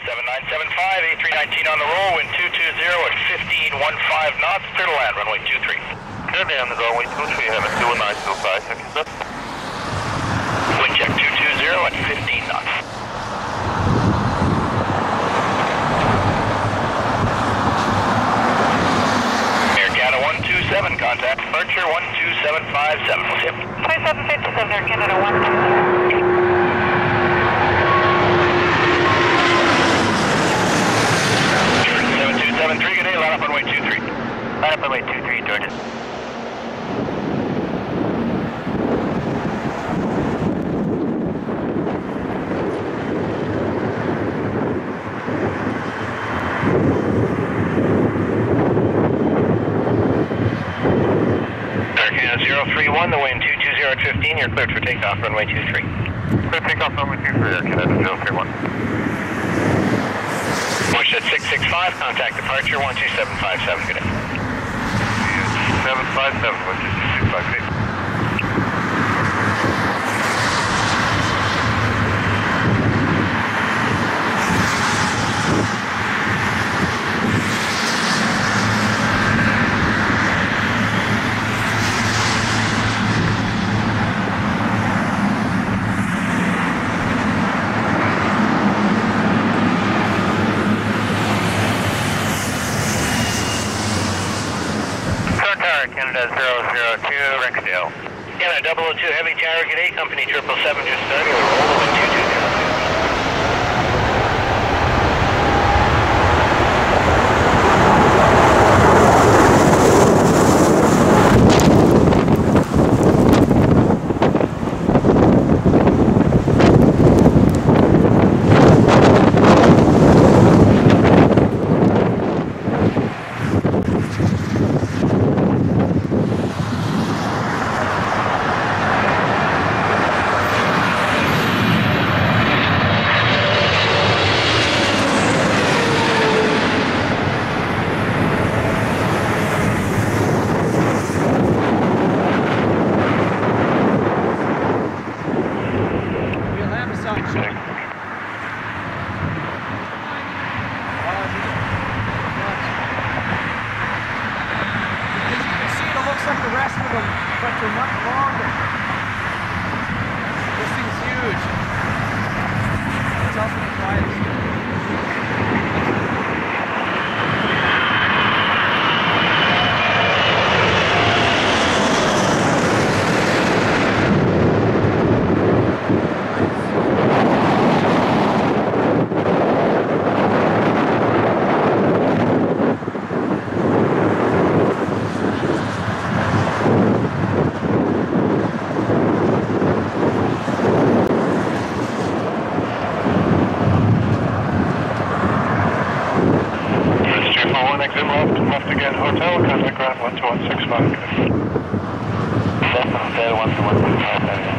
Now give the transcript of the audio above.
7975, A319 on the roll, wind 220 at 1515 knots, clear to land, runway 23. Clear down the runway 23, heaven 21925, second step. Wind check 220 at 15 knots. Air Canada 127, contact departure 12757, we'll see you. 2757 Air Canada 1. 7273, good day, line up runway 23. Line up runway 23, Georgia. Air Canada 031, the wind 220 at 15, you're cleared for takeoff, runway 23. Clear takeoff runway 23, Air Canada 031. Push at 665, contact departure 12757, good participar, então, você se participar, 002, Rexdale. Yeah, 002, heavy gyro, good day, company 777, just starting, roll 1220. Rest but they're much longer. This thing's huge. It's also the. Left, left again, hotel, contact ground 12165. Seven, Delta 121,